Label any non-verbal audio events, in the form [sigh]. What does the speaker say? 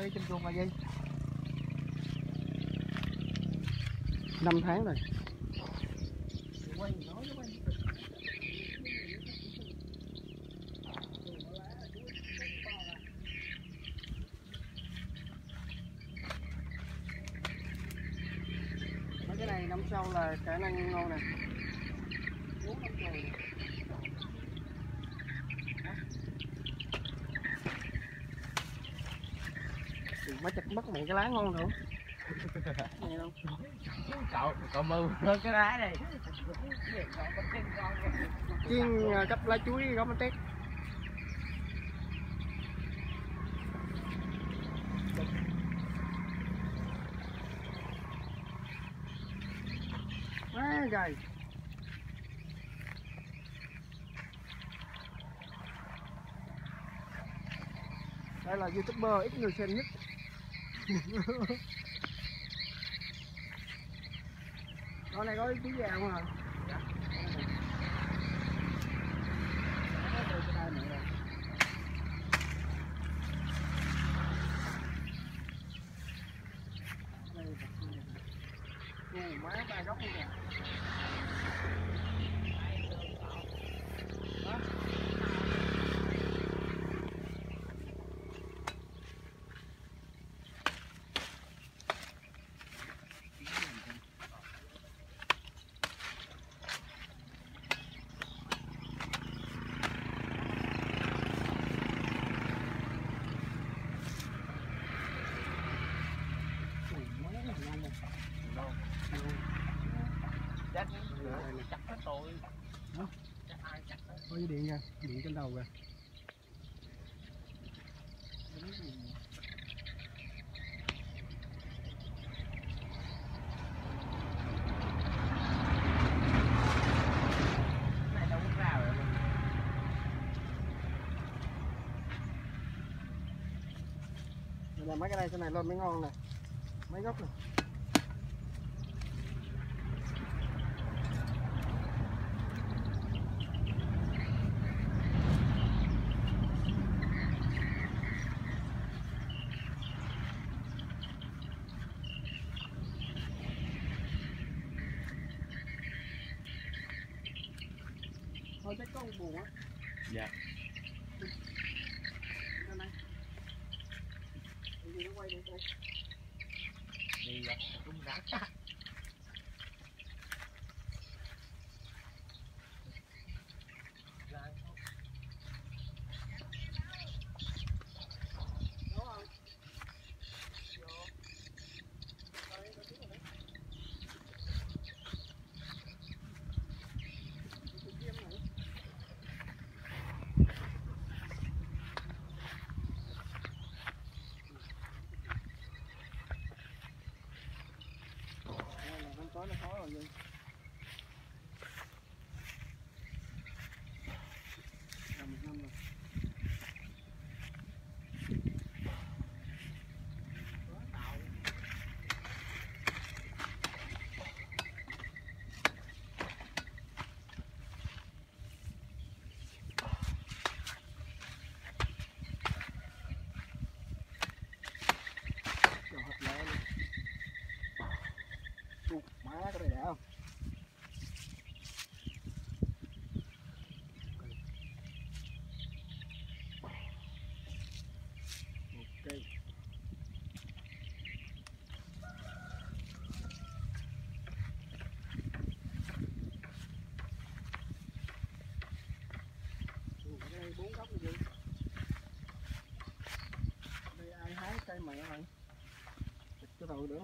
quay trên chuồng là gì? Năm tháng rồi. Mấy cái này năm sau là khả năng ngon nè. Bốn năm rồi mới chặt mất một cái lá ngon [laughs] không? Cậu cậu mơ hơn cái đá này chiên à, cấp lá chuối gốc bánh tét. Quá gầy. Đây là youtuber ít người xem nhất con này có tí vàng không à? Có cái đai nữa rồi. Má ba góc luôn kìa. Chắc hết tôi Hả? chắc ai chặt hết Có dây điện kìa, điện trên đầu kìa. cái này đâu có rồi Đây mấy cái này sau này lên mới ngon nè. Mấy gốc này. Thôi chắc có buồn á. Dạ. Đi gặp cũng rắn Alan. Mày ơi cái đầu đỡ